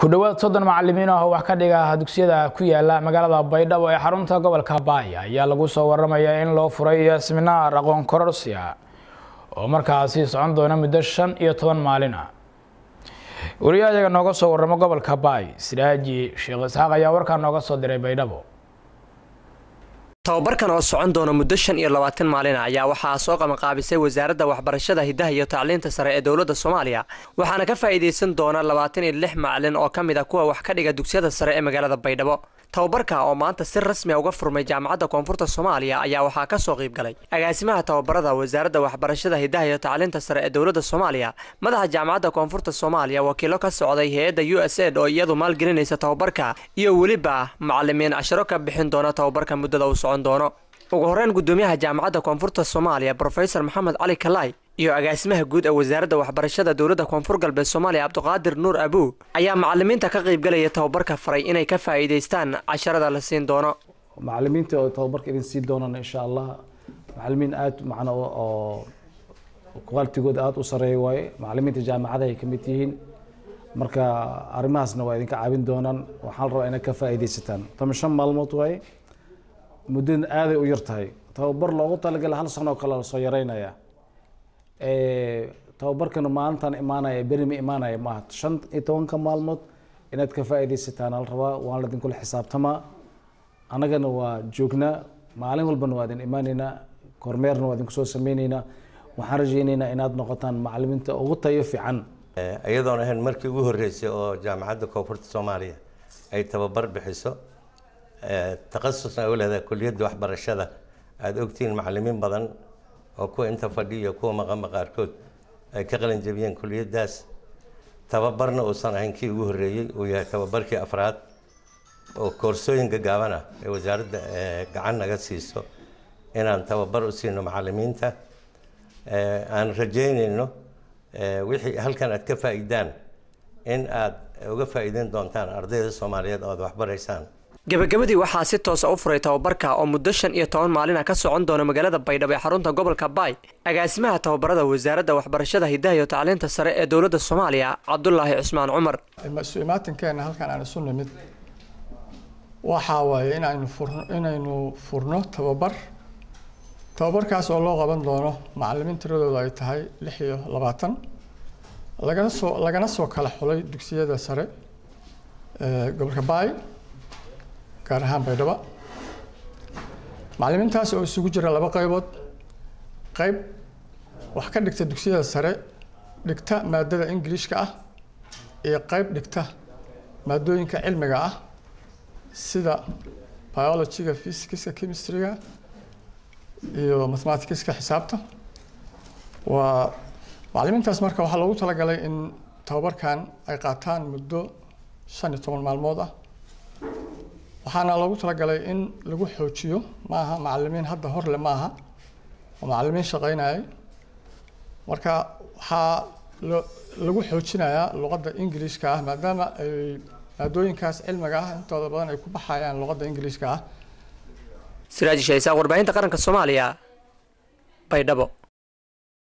ku dhowaad soddon macalimiin ah oo wax ka dhiga dugsiyada ku yaalla magaalada baydhabo ee xarunta gobolka baaya ayaa lagu soo waramaya in loo furay seminaar aqoon kororsia oo markaasi socon doona muddo shan iyo toban maalin ah. Wariyahayaga nooga soo waramo gobolka baay siraaji sheekh isxaaq ayaa warkaa nooga soo diray baydhabo tababarkan oo socon doona muddo shan iyo labaatan maalin ah ayaa waxaa soo qabanqaabisay wasaaradda waxbarashada hiddaha iyo tacliinta sare ee dowladda soomaaliya. Waxaana ka faa'iidaysan doona labaatan iyo lix macalin oo ka mid a kuwa wax ka dhiga dugsiyada sare ee magaalada baydhabo tababarka oo maanta si rasmi a uga furmay jaamacadda koonfurta soomaaliya ayaa waxaa ka soo qayb galay. Agaasimaha tababarada wasaaradda waxbarashada hiddaha iyo tacliinta sare ee dowladda soomaaliya madaxa jaamacadda koonfurta soomaaliya wakiilo ka socday hay'adda u s ed oo iyadu maalgelinaysa tababarka iyo weliba macalimiin casharo ka bixin doona tababarka muddada uu socon doono. Ugu horeyn gudoomiyaha jaamacadda koonfurta soomaaliya brofesor maxamed cali kalaay iyo agaasimaha guud ee wasaaradda waxbarashada dowladda koonfur galbeed soomaaliya cabdiqaadir nuur abuu ayaa macalimiinta ka qaybgalaya tababarka faray inay ka faa'iidaystaan casharada la siin doono. Macalimiinta oo tababarka idin sii doonaan insha allah macalimiin aada macna oo qualtigooda aada u sareeya waaye. Macalimiinta jaamacada ay ka mid yihiin. Marka arrimahaasna waa idinka caawin doonaan waxaan rabaa inaad ka faa'iidaysataan. Toban shan maalmood waaye muddadan aaday u yar tahay. Tababar loogu talagala hal sano oo kale la soo yareynaya tababarkana maalintan imaanaya beri ma imaanaya maaha shan iyo tobanka maalmood inaad ka faa'iidaysataan al rabaa waan laidinkula xisaabtamaa. Annagana waa joognaa maalin walbana waa idin imaanaynaa kormeerna waa idinku soo sameyneynaa waxaan rajayneynaa inaad noqotaan macalimiinta ugu tayo fiican. Iyadoon ahayn markii ugu horreysay oo jaamacadda koonfurta soomaaliya ay tababar bixiso takhasusna ay u leedahay kuliyadda waxbarashada. Aada ogtihiin macalimiin badan oo kuwa inta fadhiya kuwa maqanba qaarkood ay ka qalin jabiyeen kuliyaddaas tababarna uusan ahayn kii ugu horreeyey uu yahay tababarkii afraad oo koorsooyinka gaaban ah ee wasaaradda gacan naga siiso inaan tababar u siino macalimiinta aan rajaynayno wixii halkan aad ka faa'iidaan in aad uga faa'iideyn doontaan ardayda soomaaliyeed oo aad waxbaraysaan gabagabadii waxaa si toosa u furay tababarka oo muddo shan iyo toban maalina ka socon doona magaalada baydhabo ee xarunta gobolka baay. Agaasimaha tababarada wasaaradda waxbarashada hiddaha iyo tacliinta sare ee dowladda soomaaliya cabdulaahi cusmaan cumar. Isu imaatinkeena halkan aan isu nimid waxaa waaye inaynu furno tababar. Tababarkaas oo loo qaban doono macalimiin tiradooda ay tahay lix iyo labaatan. Lagana soo lagana soo kala xulay dugsiyada sare gobolka baay gaar ahaan baydhabo macalimiintaas oo isugu jira laba qaybood. Qayb wax ka dhigta dugsiyada sare dhigta maadada ingiliishka ah iyo qayb dhigta maadooyinka cilmiga ah sida biologyga physicska chemistryga iyo mathematicska xisaabta. Waa macalimiintaas marka waxaa loogu talagalay in tababarkan ay qaataan muddo shan iyo toban maalmood ah waxaana loogu talagalay in lagu xoojiyo maaha macalimiin hadda horle maaha oo macalimiin shaqeynayay marka waxaa lagu xoojinayaa luqadda ingiliishka ah maadaama ay maadooyinkaas cilmiga ah intooda badan ay ku baxayaan luqadda ingiliishka ah. Siraaji shaysaaq warbaahinta qaranka soomaaliya baydhabo